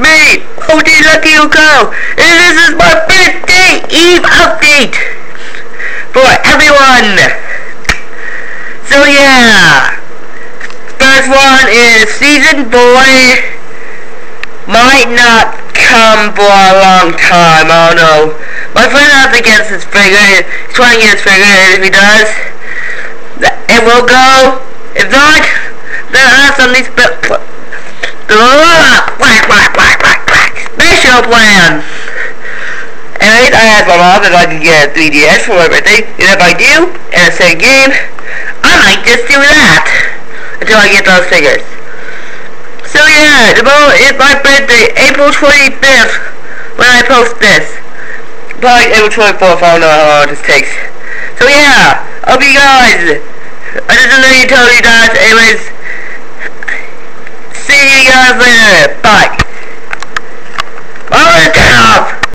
me, OD oh, Lucky Uko, and this is my birthday eve update. For everyone. So yeah, first one is Season Boy might not come for a long time, oh, I don't know. My friend has to get his figure, he's trying to get his figure, and if he does, it will go. If not, then I have some of these Special plan! Anyways, I asked my mom if I could get a 3DS for my birthday, and if I do, and the same game, I might just do that until I get those figures. So yeah, tomorrow is my birthday, April 25th, when I post this. Probably April 24th, I don't know how long this takes. So yeah, hope you guys, I just want to tell you guys, anyways, see you guys later, bye.